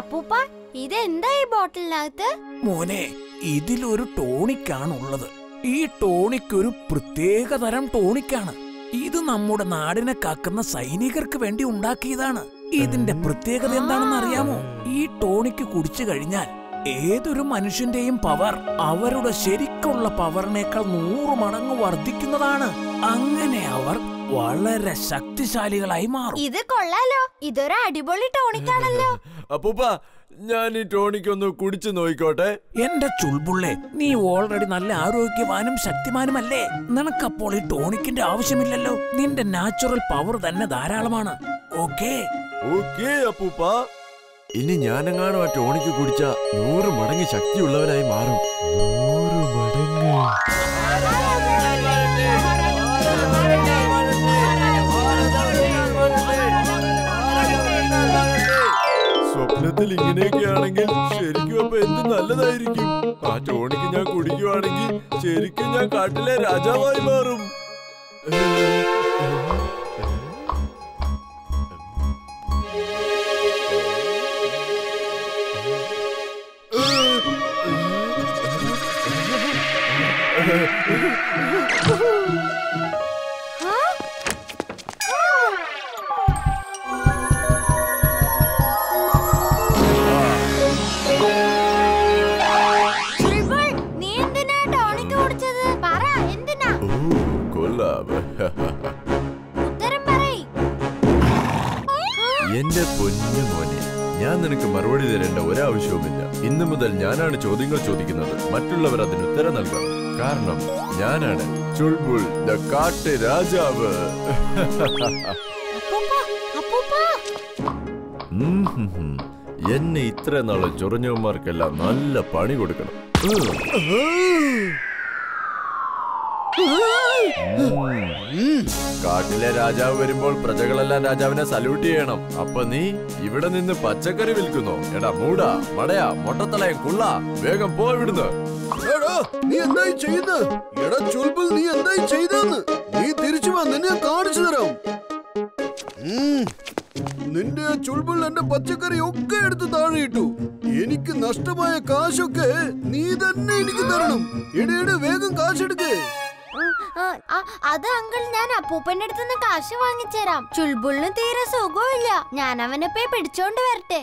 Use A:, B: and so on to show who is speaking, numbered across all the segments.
A: അപ്പൂപ്പ ഇതെന്താ ഈ ബോട്ടിലിനകത്ത്?
B: മോനെ ഇതിലൊരു ടോണിക്കാണുള്ളത് ഈ ടോണിക് ഒരു പ്രത്യേക തരം ടോണിക്കാണ്. ഇത് നമ്മുടെ നാടിനെ കാക്കുന്ന സൈനികർക്ക് വേണ്ടി ഉണ്ടാക്കിയതാണ്. ഇതിന്റെ പ്രത്യേകത എന്താണെന്ന് അറിയാമോ? ഈ ടോണിക്ക് കുടിച്ചു കഴിഞ്ഞാൽ ഏതൊരു മനുഷ്യന്റെയും പവർ അവരുടെ ശരിക്കുള്ള പവറിനേക്കാൾ നൂറ് മടങ്ങ് വർദ്ധിക്കുന്നതാണ്. അങ്ങനെ അവർ വളരെ ശക്തിശാലികളായി മാറും.
A: ഇത് കൊള്ളാലോ. ഇതൊരു അടിപൊളി ടോണിക് ആണല്ലോ
C: അപ്പൂപ്പ ഞാൻ ഈ ടോണിക് ഒന്ന് കുടിച്ചു നോയിക്കോട്ടെ.
B: എന്റെ ചുൾബുള്ളെ നീ ഓൾറെഡി നല്ല ആരോഗ്യവാനും ശക്തിമാനുമല്ലേ? നിനക്കപ്പോൾ ഈ ടോണിക്കിന്റെ ആവശ്യമില്ലല്ലോ. നിന്റെ നാച്ചുറൽ പവർ തന്നെ ധാരാളമാണ്. ഓക്കേ?
C: ഓക്കേ അപ്പൂപ്പ. ഇനി ഞാനെങ്ങാനും ആ ടോണിക്ക് കുടിച്ച നൂറ് മടങ്ങ് ശക്തിയുള്ളവനായി മാറും. നൂറ് മടങ്ങ്. ഇങ്ങനെയൊക്കെയാണെങ്കിൽ ശരിക്കും അപ്പൊ എന്ത് നല്ലതായിരിക്കും ആ ടോണിക്ക് ഞാൻ കുടിക്കുവാണെങ്കിൽ ശരിക്കും ഞാൻ കാട്ടിലെ രാജാവായി മാറും എന്റെ പൊന്നു മോനെ ഞാൻ നിനക്ക് മറുപടി തരേണ്ട ഒരാവശ്യവുമില്ല. ഇന്നു മുതൽ ഞാനാണ് ചോദ്യങ്ങൾ ചോദിക്കുന്നത്. മറ്റുള്ളവർ അതിന് ഉത്തരം നൽകണം. കാരണം ഞാനാണ് ചുൾബുൾ ദ കാട്ട് രാജാവ്. എന്നെ ഇത്ര നാൾ ചൊറഞ്ഞവന്മാർക്കെല്ലാം നല്ല പണി കൊടുക്കണം. കാട്ടിലെ രാജാവ് വരുമ്പോൾ പ്രജകളെല്ലാം രാജാവിനെ സല്യൂട്ട് ചെയ്യണം. അപ്പൊ നീ ഇവിടെ നിന്ന് പച്ചക്കറി വിൽക്കുന്നു. എടാ മൂടാ മടയാ മൊട്ടത്തലയം കുള്ള വേഗം പോ ഇവിടുന്ന്.
D: നീ എന്തായി ചെയ്യുന്നത് എടാ ചുൽബുൽ നീ എന്തായി ചെയ്തെന്ന്? നീ തിരിച്ചു വന്ന് ഞാൻ കാണിച്ചു തരാം. നിന്റെ ആ ചുൾബിൾ എന്റെ പച്ചക്കറി ഒക്കെ എടുത്ത് താഴെ ഇട്ടു. എനിക്ക് നഷ്ടമായ കാശൊക്കെ നീ തന്നെ എനിക്ക് തരണം. ഇടയിടെ വേഗം കാശെടുക്കേ
A: അത് അങ്കിൾ ഞാൻ അപ്പൂപ്പന്റെ അടുത്ത് നിന്ന് കാശ് വാങ്ങിച്ചേരാം. ചുൾബുളിന് തീരെ സുഖമില്ല ഞാൻ അവനെ പോയി പിടിച്ചോണ്ട് വരട്ടെ.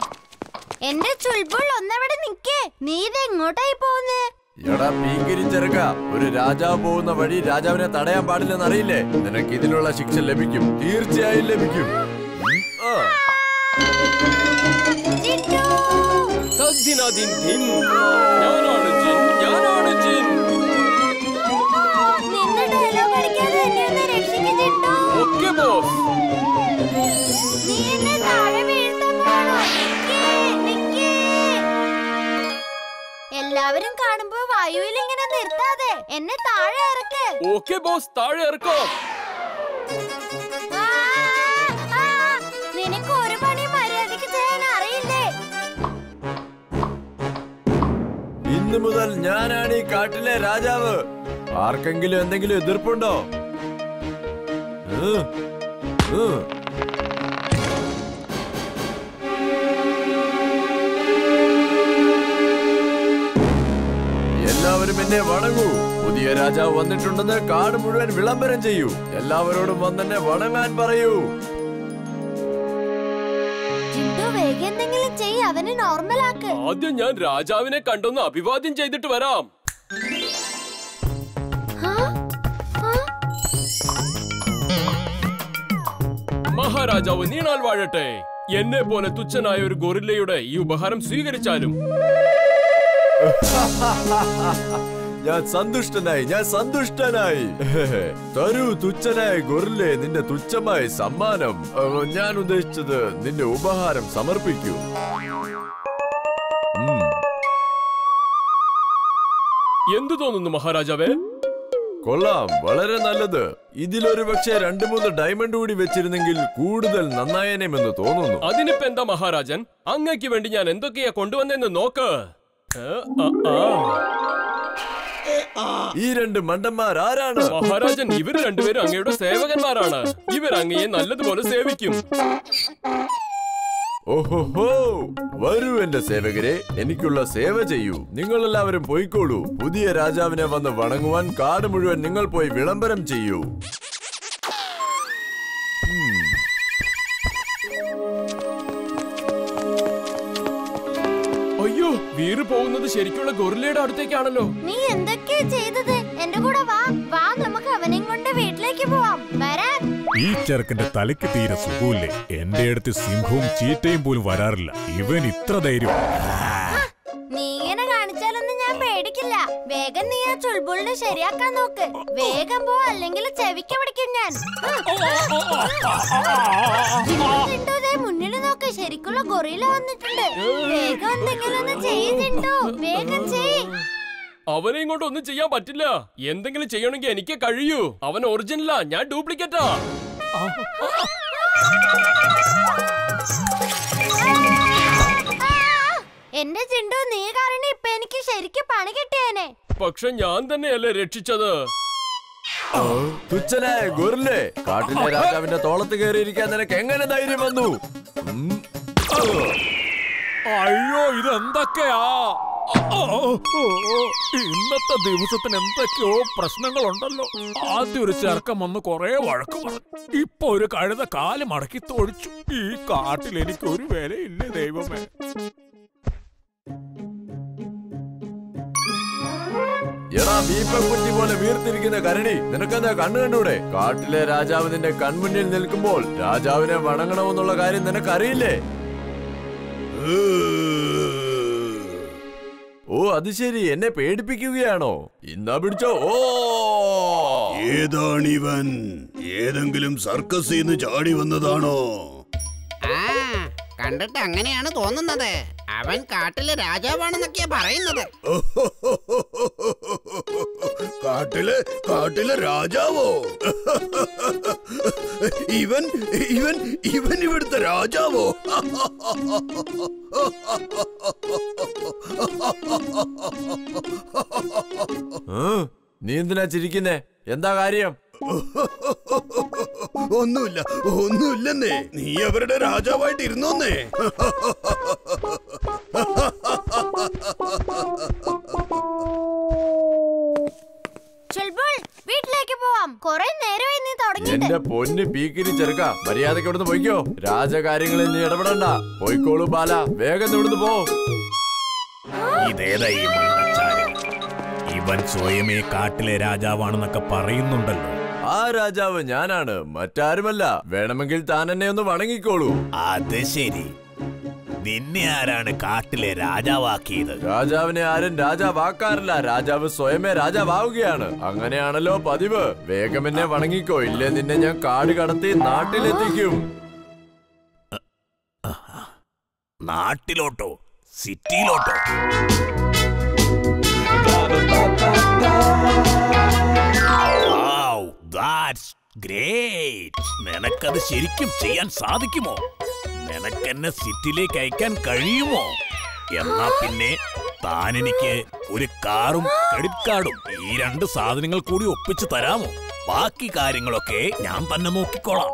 A: എന്റെ ചുൾബുൾ ഒന്നവിടെ നിക്കേ. നീ ഇത് എങ്ങോട്ടായി പോകുന്നേ
C: എടാ ഒരു രാജാവ് പോകുന്ന വഴി രാജാവിനെ തടയാൻ പാടില്ലെന്ന് അറിയില്ലേ നിനക്ക് ഇതിനുള്ള ശിക്ഷ ലഭിക്കും. തീർച്ചയായും ലഭിക്കും.
E: ഞാനാണ് ജിൻ ഞാനാണ് ജിൻ.
A: എല്ലാവരും കാണുമ്പോ വായുവിൽ ഇങ്ങനെ നിർത്താതെ. എന്നെ താഴെ ഇറക്ക്.
E: ഓക്കെ ബോസ് താഴെ ഇറക്കോ.
A: ആ, ആ, നിനക്ക് ഒരു പണി മര്യാദയ്ക്ക് ചെയ്യാൻ അറിയില്ലേ?
C: ഇന്നു മുതൽ ഞാനാണ് ഈ കാട്ടിലെ രാജാവ്. ആർക്കെങ്കിലും എന്തെങ്കിലും എതിർപ്പുണ്ടോ. എല്ലാവരും എന്നെ വണങ്ങൂ. പുതിയ രാജാവ് വന്നിട്ടുണ്ടെന്ന് കാട് മുഴുവൻ വിളംബരം ചെയ്യൂ. എല്ലാവരോടും വന്നെന്നെ വണങ്ങാൻ പറയൂ.
E: ആദ്യം ഞാൻ രാജാവിനെ കണ്ടൊന്ന് അഭിവാദ്യം ചെയ്തിട്ട് വരാം. മഹാരാജാവ് നീണാൽ വാഴട്ടെ. എന്നെ പോലെ തുച്ഛനായ ഒരു ഗൊറില്ലയുടെ ഈ ഉപഹാരം സ്വീകരിച്ചാലും.
C: ഞാൻ സന്തുഷ്ടനായി ഞാൻ സന്തുഷ്ടനായി. തരൂ തുച്ഛനായ ഗൊറില്ലേ നിന്റെ തുച്ഛമായ സമ്മാനം. ഞാൻ ഉദ്ദേശിച്ചത് നിന്റെ ഉപഹാരം സമർപ്പിക്കൂ.
E: എന്തു തോന്നുന്നു മഹാരാജാവേ?
C: കൊള്ളാം വളരെ നല്ലത്. ഇതിലൊരു പക്ഷേ രണ്ടു മൂന്ന് ഡയമണ്ട് കൂടി വെച്ചിരുന്നെങ്കിൽ കൂടുതൽ നന്നായനേമെന്ന് തോന്നുന്നു.
E: അതിനിപ്പോ എന്താ മഹാരാജൻ? അങ്ങക്ക് വേണ്ടി ഞാൻ എന്തൊക്കെയാ കൊണ്ടുവന്നെന്ന് നോക്ക്.
C: ഈ രണ്ട് മണ്ടന്മാർ ആരാണ്?
E: മഹാരാജൻ ഇവർ രണ്ടുപേരും അങ്ങയുടെ സേവകന്മാരാണ്. ഇവർ അങ്ങയെ നല്ലതുപോലെ സേവിക്കും.
C: ഓഹോഹോ വരൂ എന്റെ സേവകരെ. എനിക്കുള്ള സേവ ചെയ്യൂ. നിങ്ങൾ എല്ലാവരും പോയിക്കോളൂ. പുതിയ രാജാവിനെ വന്ന് വണങ്ങുവാൻ കാട് മുഴുവൻ നിങ്ങൾ പോയി വിളംബരം ചെയ്യൂ.
E: അയ്യോ വീറ് പോകുന്നത് ശരിക്കുള്ള ഗൊറിലയുടെ അടുത്തേക്കാണല്ലോ.
A: നീ എന്തൊക്കെയാ ചെയ്തത്? എന്റെ കൂടെ
F: ഈ ചെറുക്കന്റെ തലയ്ക്ക് തീരെ സുഖമില്ലേ? എന്റെ അടുത്ത് സിംഹവും ചീറ്റയും പോലും വരാറില്ല. ഇവൻ ഇത്ര ധൈര്യം.
A: നീ ഇങ്ങനെ കാണിച്ചാലൊന്നും ഞാൻ പേടിക്കില്ല. വേഗം നീ ആ ചുൾബുളിനെ ശരിയാക്കാൻ നോക്ക്. വേഗം പോ അല്ലെങ്കിൽ ചെവിക്ക് പിടിക്കും ഞാൻ. മുന്നിൽ നോക്ക്. ശരിക്കുള്ള ഗൊറിയില വന്നിട്ടുണ്ട്. വേഗം എന്തെങ്കിലും ഒന്ന് ചെയ്യുന്നുണ്ടോ വേഗം ചെയ്
E: അവനെ ഇങ്ങോട്ട് ഒന്നും ചെയ്യാൻ പറ്റില്ല. എന്തെങ്കിലും ചെയ്യണമെങ്കിൽ എനിക്ക് കഴിയൂ. അവൻ ഒറിജിനലാ ഞാൻ ഡ്യൂപ്ലിക്കേറ്റാ!
A: എന്റെ ചിണ്ടു നീ കാരണം ഇപ്പൊ എനിക്ക് ശരിക്കും പണി കിട്ടിയേനെ.
E: പക്ഷെ ഞാൻ തന്നെയല്ലേ രക്ഷിച്ചത്?
C: കാട്ടിലെ രാജാവിന്റെ തോളത്ത് കയറിയിരിക്കാൻ നിനക്ക് എങ്ങനെ ധൈര്യം വന്നു?
B: അയ്യോ ഇതെന്തൊക്കെയാ. ഇന്നത്തെ ദിവസത്തിന് എന്തൊക്കെയോ പ്രശ്നങ്ങളുണ്ടല്ലോ ആദ്യം ഒരു ചെറുക്കം വന്ന് കൊറേ വഴക്ക് ഇപ്പൊ ഒരു കഴുത കാൽ മടക്കി തൊഴിച്ചു ഈ കാട്ടിൽ എനിക്ക് ഒരു വിലയില്ല ദൈവമേ
C: എടാ ദീപക്കുറ്റി പോലെ വീർത്തിരിക്കുന്ന കരടി നിനക്കെന്താ കണ്ണു കണ്ടൂടെ കാട്ടിലെ രാജാവ് നിന്റെ കൺമുന്നിൽ നിൽക്കുമ്പോൾ രാജാവിനെ വണങ്ങണമെന്നുള്ള കാര്യം നിനക്കറിയില്ലേ ഓ അത് ശരി. എന്നെ പേടിപ്പിക്കുകയാണോ? ഇന്നാ പിടിച്ചോ. ഓ!
D: ഏതാണിവൻ? ഏതെങ്കിലും സർക്കസിൽ നിന്ന് ചാടി വന്നതാണോ?
G: ആ കണ്ടിട്ട് അങ്ങനെയാണ് തോന്നുന്നത്. അവൻ കാട്ടിലെ രാജാവാണെന്നൊക്കെയാ പറയുന്നത്.
D: കാട്ടിലെ കാട്ടിലെ രാജാവോ? ഇവൻ ഇവൻ ഇവൻ ഇവിടുത്തെ രാജാവോ?
C: നീ എന്തിനാ ചിരിക്കുന്നേ? എന്താ കാര്യം?
D: ഒന്നുമില്ല ഒന്നുമില്ലെന്നേ. നീ അവരുടെ രാജാവായിട്ട് ഇരുന്നോന്നേ
C: എന്റെ പൊന്ന് പീക്കിരി ചെറുക്ക മര്യാദയ്ക്ക് ഇവിടുന്ന് പോയിക്കോ. രാജകാര്യങ്ങളിൽ നീ ഇടപെടണ്ട. പോയിക്കോളൂ ബാല. വേഗം ഇവിടുന്ന് പോ.
F: ഇവൻ സ്വയമേ കാട്ടിലെ രാജാവാണെന്നൊക്കെ പറയുന്നുണ്ടല്ലോ.
C: ആ രാജാവ് ഞാനാണ്. മറ്റാരുമല്ല. വേണമെങ്കിൽ താൻ എന്നെ ഒന്ന് വണങ്ങിക്കോളൂ.
F: അത് ശരി. നിന്നെ ആരാണ് കാട്ടിലെ രാജാവാക്കിയത്?
C: രാജാവിനെ ആരും രാജാവാക്കാറില്ല. രാജാവ് സ്വയമേ രാജാവാവുകയാണ്. അങ്ങനെയാണല്ലോ പതിവ്. വേഗം എന്നെ വണങ്ങിക്കോ. ഇല്ലേ നിന്നെ ഞാൻ കാട് കടത്തി നാട്ടിലെത്തിക്കും.
F: നാട്ടിലോട്ടോ? സിറ്റിയിലോട്ടോ? ഗ്രേറ്റ് നിനക്കത് ശരിക്കും ചെയ്യാൻ സാധിക്കുമോ? നിനക്കെന്നെ സിറ്റിയിലേക്ക് അയക്കാൻ കഴിയുമോ? എന്നാ പിന്നെ താൻ എനിക്ക് ഒരു കാറും ക്രെഡിറ്റ് കാർഡും ഈ രണ്ട് സാധനങ്ങൾ കൂടി ഒപ്പിച്ചു തരാമോ? ബാക്കി കാര്യങ്ങളൊക്കെ ഞാൻ തന്നെ നോക്കിക്കോളാം.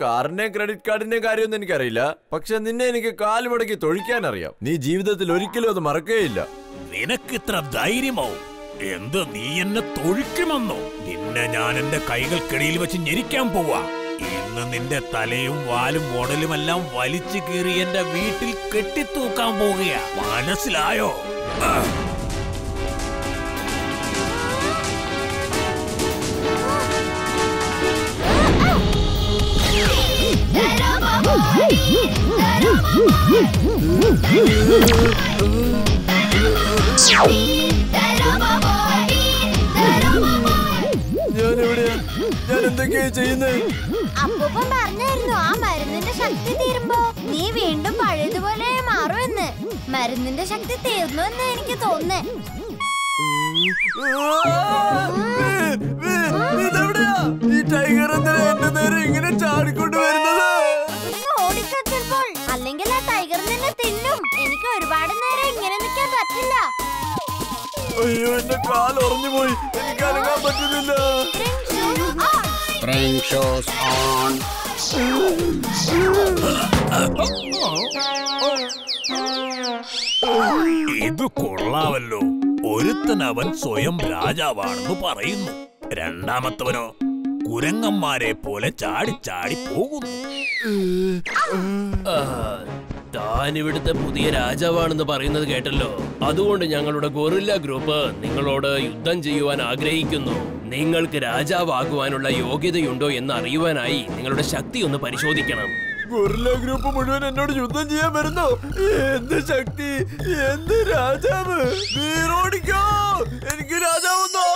C: കാറിന്റെ ക്രെഡിറ്റ് കാർഡിന്റെ കാര്യമൊന്നും എനിക്കറിയില്ല. പക്ഷെ നിന്നെ എനിക്ക് കാലുമടക്കി തൊഴിക്കാൻ അറിയാം നീ ജീവിതത്തിൽ ഒരിക്കലും അത് മറക്കുകയില്ല
F: നിനക്ക് ഇത്ര ധൈര്യമോ? എന്ത് നീ എന്നെ തൊഴിക്കുമെന്നോ? നിന്നെ ഞാൻ എന്റെ കൈകൾക്കിടയിൽ വെച്ച് ഞെരിക്കാൻ പോവാ. ഇന്ന് നിന്റെ തലയും വാലും ഉടലുമെല്ലാം വലിച്ചു കീറി എന്റെ വീട്ടിൽ കെട്ടിത്തൂക്കാൻ പോവുകയാ മനസ്സിലായോ ആ.
C: ഞാൻ എന്തൊക്കെയാ ചെയ്യുന്നത്
A: അപ്പൂപ്പൻ പറഞ്ഞായിരുന്നു ആ മരുന്നിന്റെ ശക്തി തീരുമ്പോ നീ വീണ്ടും പഴയതുപോലെ മാറുമെന്ന്. മരുന്നിന്റെ ശക്തി തീർന്നു എന്ന് എനിക്ക് തോന്നുന്നേ.
C: ഈ ടൈഗർ എന്തിനാ എന്റെ നേരെ ഇങ്ങനെ ചാടിക്കൊണ്ട് വരുന്നത്?
A: അല്ലെങ്കിൽ ആ ടൈഗർ നിന്നെ തിന്നും. എനിക്ക് ഒരുപാട് നേരം ഇങ്ങനെ നിൽക്കാൻ പറ്റില്ല.
C: അയ്യോ എന്റെ കാൽ ഉറഞ്ഞു പോയി എനിക്ക് അനങ്ങാൻ പറ്റുന്നില്ല.
A: Drink shoes on.
G: Spring shows on.
F: ഇത് കൊള്ളാവല്ലോ ഒരുത്തൻ അവൻ സ്വയം രാജാവാണെന്ന് പറയുന്നു രണ്ടാമത്തവനോ കുരങ്ങന്മാരെ പോലെ ചാടി ചാടി പോകുന്നു
E: ആ, താൻ ഇവിടുത്തെ പുതിയ രാജാവാണെന്ന് പറയുന്നത് കേട്ടല്ലോ അതുകൊണ്ട് ഞങ്ങളുടെ ഗൊറില്ല ഗ്രൂപ്പ് നിങ്ങളോട് യുദ്ധം ചെയ്യുവാൻ ആഗ്രഹിക്കുന്നു നിങ്ങൾക്ക് രാജാവാകുവാനുള്ള യോഗ്യതയുണ്ടോ എന്ന് അറിയുവാനായി നിങ്ങളുടെ ശക്തി ഒന്ന് പരിശോധിക്കണം.
C: ഗൊറില്ല ഗ്രൂപ്പ് മുഴുവൻ എന്നോട് യുദ്ധം ചെയ്യാൻ വരുന്നു. എന്ത് ശക്തി? എന്ത് രാജാവ്? നീറോടിക്കോ എനിക്ക് രാജാവൊന്നും.